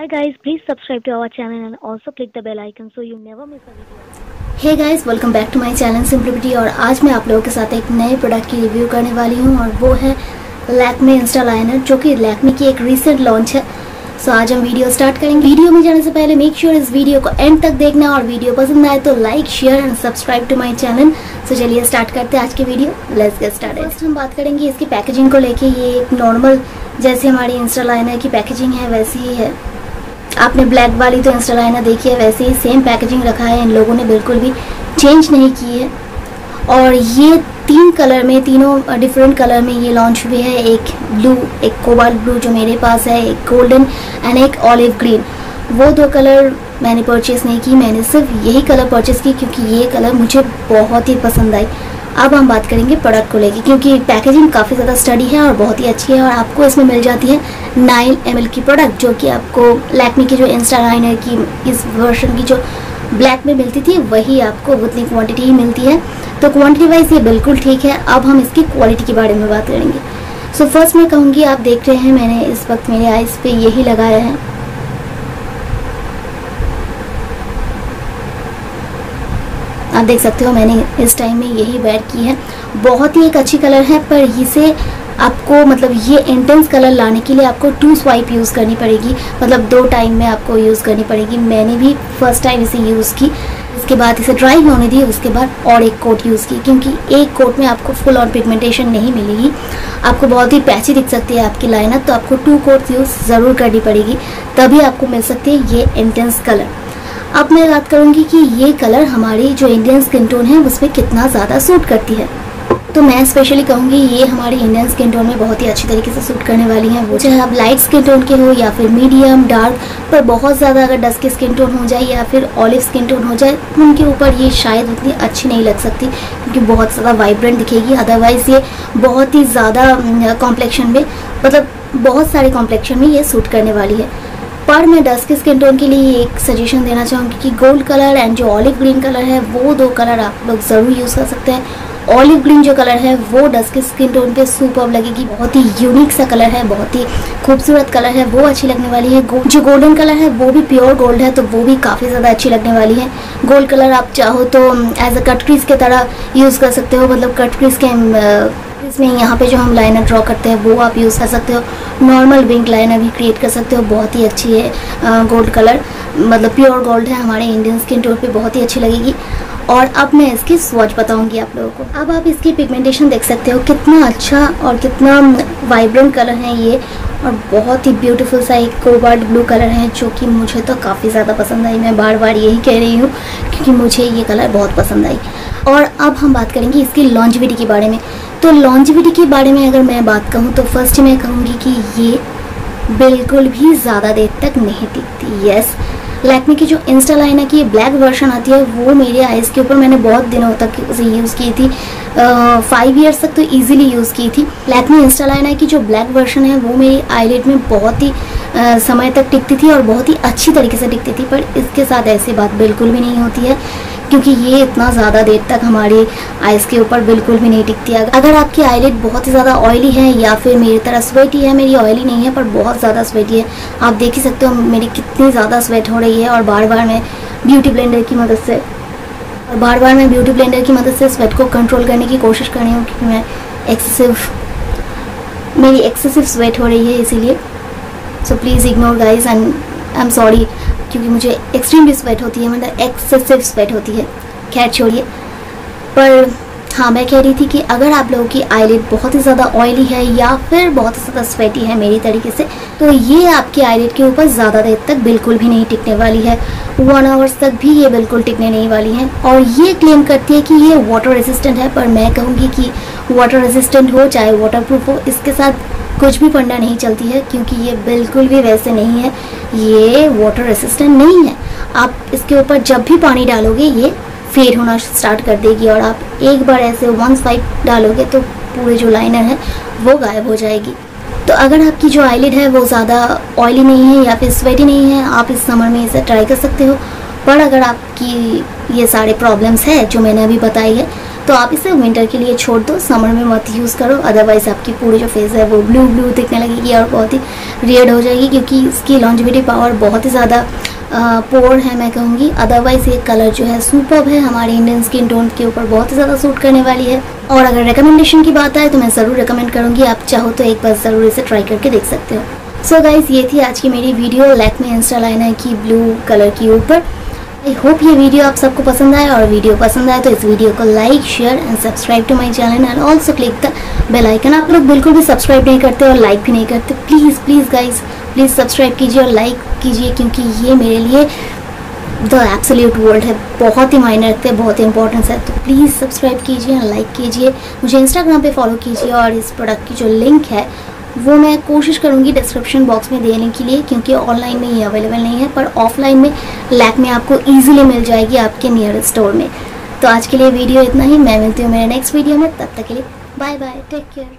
Hi guys, please subscribe to our channel and also click the bell icon so you never miss a video. Hey guys welcome back to my channel simplicity और आज मैं आप लोगों के साथ एक नए प्रोडक्ट की रिव्यू करने वाली हूँ और वो है लैक्मे इंस्टा लाइनर जो कि लैक्मे की एक रीसेंट लॉन्च है। सो आज हम वीडियो स्टार्ट करेंगे। वीडियो में जाने से पहले मेक श्योर sure इस वीडियो को एंड तक देखना और वीडियो पसंद आए तो like share and subscribe to my channel so चलिए स्टार्ट करते हैं आज की video let's get started first हम बात करेंगे इसकी पैकेजिंग को लेके। ये एक नॉर्मल जैसे हमारी इंस्टा लाइनर की पैकेजिंग है वैसी ही है। आपने ब्लैक वाली तो इंस्टा लाइनर देखी है, वैसे ही सेम पैकेजिंग रखा है, इन लोगों ने बिल्कुल भी चेंज नहीं की है। और ये तीन कलर में, तीनों डिफरेंट कलर में ये लॉन्च हुए हैं, एक ब्लू एक कोबाल्ट ब्लू जो मेरे पास है, एक गोल्डन एंड एक ऑलिव ग्रीन वो दो कलर मैंने परचेज़ नहीं की, मैंने सिर्फ़ यही कलर परचेज़ की क्योंकि ये कलर मुझे बहुत ही पसंद आई। अब हम बात करेंगे प्रोडक्ट को लेके क्योंकि पैकेजिंग काफ़ी ज़्यादा स्टडी है और बहुत ही अच्छी है और आपको इसमें मिल जाती है नाइन एम की प्रोडक्ट जो कि आपको लैक्मी की जो इंस्टा लाइनर की इस वर्षन की जो ब्लैक में मिलती थी वही आपको उतनी क्वांटिटी ही मिलती है। तो क्वांटिटी वाइज ये बिल्कुल ठीक है। अब हम इसकी क्वालिटी के बारे में बात करेंगे। सो so, फ़र्स्ट मैं कहूँगी आप देख रहे हैं मैंने इस वक्त मेरे आइज़ पे यही लगाया है। आप देख सकते हो, मैंने इस टाइम में यही वेयर की है। बहुत ही एक अच्छी कलर है, पर इसे आपको मतलब ये इंटेंस कलर लाने के लिए आपको टू स्वाइप यूज़ करनी पड़ेगी। मतलब दो टाइम में आपको यूज़ करनी पड़ेगी। मैंने भी फ़र्स्ट टाइम इसे यूज़ की। इसके बाद इसे ड्राई होने दी, उसके बाद और एक कोट यूज़ की, क्योंकि एक कोट में आपको फुल ऑन पिगमेंटेशन नहीं मिलेगी। आपको बहुत ही पैची दिख सकती है आपकी लाइनर तो आपको टू कोट यूज़ ज़रूर करनी पड़ेगी। तभी आपको मिल सकती है ये इंटेंस कलर अब मैं बात करूँगी कि ये कलर हमारी जो इंडियन स्किन टोन है उस पर कितना ज़्यादा सूट करती है। तो मैं स्पेशली कहूँगी, ये हमारी इंडियन स्किन टोन में बहुत ही अच्छी तरीके से सूट करने वाली हैं। वो चाहे आप लाइट स्किन टोन के हो या फिर मीडियम डार्क पर बहुत ज़्यादा अगर डस्ट की स्किन टोन हो जाए या फिर ऑलिव स्किन टोन हो जाए, उनके ऊपर ये शायद उतनी अच्छी नहीं लग सकती, क्योंकि बहुत ज़्यादा वाइब्रेंट दिखेगी। अदरवाइज़ ये बहुत ही ज़्यादा कॉम्प्लेक्शन में मतलब बहुत सारे कॉम्प्लेक्शन में ये सूट करने वाली है। पर मैं डस्ट की स्किन टोन के लिए एक सजेशन देना चाहूँगी कि गोल्ड कलर एंड जो ऑलिव ग्रीन कलर है, वो दो कलर आप लोग ज़रूर यूज़ कर सकते हैं। ऑलिव ग्रीन जो कलर है, वो डस्ट की स्किन टोन पे सुपर लगेगी। बहुत ही यूनिक सा कलर है, बहुत ही खूबसूरत कलर है, वो अच्छी लगने वाली है। जो गोल्डन कलर है, वो भी प्योर गोल्ड है तो वो भी काफ़ी ज़्यादा अच्छी लगने वाली है। गोल्ड कलर आप चाहो तो एज अ कट क्रीज के तरह यूज़ कर सकते हो। मतलब कट क्रीज के इसमें यहाँ पे जो हम लाइनर ड्रॉ करते हैं, वो आप यूज़ कर सकते हो। नॉर्मल विंक लाइनर भी क्रिएट कर सकते हो, बहुत ही अच्छी है गोल्ड कलर मतलब प्योर गोल्ड है, हमारे इंडियन स्किन टोन पे बहुत ही अच्छी लगेगी। और अब मैं इसकी स्वॉच बताऊँगी आप लोगों को। अब आप इसकी पिगमेंटेशन देख सकते हो, कितना अच्छा और कितना वाइब्रेंट कलर है ये। और बहुत ही ब्यूटीफुल सा एक कोबाल्ट ब्लू कलर है, जो कि मुझे तो काफ़ी ज़्यादा पसंद आई। मैं बार बार यही कह रही हूँ, क्योंकि मुझे ये कलर बहुत पसंद आई। और अब हम बात करेंगे इसकी लॉन्जविटी के बारे में। तो लॉन्जविटी के बारे में अगर मैं बात कहूँ तो फ़र्स्ट मैं कहूँगी कि ये बिल्कुल भी ज़्यादा देर तक नहीं टिकती। यस लैक्मे की जो इंस्टा लाइनर की ब्लैक वर्जन आती है वो मेरे आइज़ के ऊपर मैंने बहुत दिनों तक उसे यूज़ की थी। फाइव ईयर्स तक तो इजीली यूज़ की थी। लैक्मे इंस्टा लाइनर की जो ब्लैक वर्जन है वो मेरी आईलेट में बहुत ही आ, समय तक टिकती थी और बहुत ही अच्छी तरीके से टिकती थी पर इसके साथ ऐसी बात बिल्कुल भी नहीं होती है। क्योंकि ये इतना ज़्यादा देर तक हमारी आइज़ के ऊपर बिल्कुल भी नहीं टिकती। अगर आपकी आईलेट बहुत ही ज़्यादा ऑयली है या फिर मेरी तरह स्वेटी है, मेरी ऑयली नहीं है, पर बहुत ज़्यादा स्वेटी है, आप देख ही सकते हो मेरी कितनी ज़्यादा स्वेट हो रही है और बार बार मैं ब्यूटी ब्लेंडर की मदद से, और बार बार मैं ब्यूटी ब्लेंडर की मदद से स्वेट को कंट्रोल करने की कोशिश कर रही हूँ क्योंकि मैं एक्सेसिव मेरी एक्सेसिव स्वेट हो रही है इसीलिए। So please ignore guys and I am sorry क्योंकि मुझे एक्सट्रीमली स्वेट होती है मतलब एक्सेसिव स्वेट होती है। खैर, छोड़िए। पर हाँ मैं कह रही थी कि अगर आप लोगों की आईलिड बहुत ही ज़्यादा ऑयली है या फिर बहुत ही ज़्यादा स्वेटी है मेरी तरीके से तो ये आपकी आईलिड के ऊपर ज़्यादा देर तक बिल्कुल भी नहीं टिकने वाली है। वन आवर्स तक भी ये बिल्कुल टिकने नहीं वाली है। और ये क्लेम करती है कि ये वाटर रेजिस्टेंट है, पर मैं कहूँगी कि वाटर रेजिस्टेंट हो, चाहे वाटर प्रूफ हो, इसके साथ कुछ भी पंडा नहीं चलती है, क्योंकि ये बिल्कुल भी वैसे नहीं है। ये वाटर रेसिस्टेंट नहीं है। आप इसके ऊपर जब भी पानी डालोगे, ये फेड होना स्टार्ट कर देगी और आप एक बार ऐसे वन स्वाइप डालोगे तो पूरे जो लाइनर है, वो गायब हो जाएगी। तो अगर आपकी जो आईलिड है, वो ज़्यादा ऑयली नहीं है या फिर स्वेटी नहीं है, आप इस समर में इसे ट्राई कर सकते हो। पर अगर आपकी ये सारे प्रॉब्लम्स है, जो मैंने अभी बताई है तो आप इसे विंटर के लिए छोड़ दो समर में मत यूज़ करो अदरवाइज़ आपकी पूरी जो फेस है वो ब्लू ब्लू दिखने लगेगी और बहुत ही रेड हो जाएगी क्योंकि इसकी लॉन्जिविटी पावर बहुत ही ज़्यादा पोर है मैं कहूँगी। अदरवाइज़ ये कलर जो है सुपर है, हमारे इंडियन स्किन टोन के ऊपर बहुत ही ज़्यादा सूट करने वाली है। और अगर रिकमेंडेशन की बात आए तो मैं ज़रूर रिकमेंड करूँगी, आप चाहो तो एक बार ज़रूर इसे ट्राई करके देख सकते हो। सो so गाइज़ ये थी आज की मेरी वीडियो लैक में इंस्टा लाइनर की ब्लू कलर के ऊपर। आई होप ये वीडियो आप सबको पसंद आए और वीडियो पसंद आए तो इस वीडियो को like share and subscribe to my channel and also click the bell icon आप लोग बिल्कुल भी सब्सक्राइब नहीं करते और लाइक भी नहीं करते। Please please guys please subscribe कीजिए और लाइक कीजिए क्योंकि ये मेरे लिए द एब्सोल्यूट वर्ल्ड है। बहुत ही मायने रखते हैं बहुत ही इंपॉर्टेंस है। तो प्लीज़ सब्सक्राइब कीजिए लाइक कीजिए। मुझे इंस्टाग्राम पे फॉलो कीजिए और इस प्रोडक्ट की जो लिंक है वो मैं कोशिश करूँगी डिस्क्रिप्शन बॉक्स में देने के लिए, क्योंकि ऑनलाइन में ये अवेलेबल नहीं है, पर ऑफलाइन में लैक में आपको ईजिली मिल जाएगी आपके नियर स्टोर में। तो आज के लिए वीडियो इतना ही, मैं मिलती हूँ मेरे नेक्स्ट वीडियो में, तब तक के लिए बाय बाय टेक केयर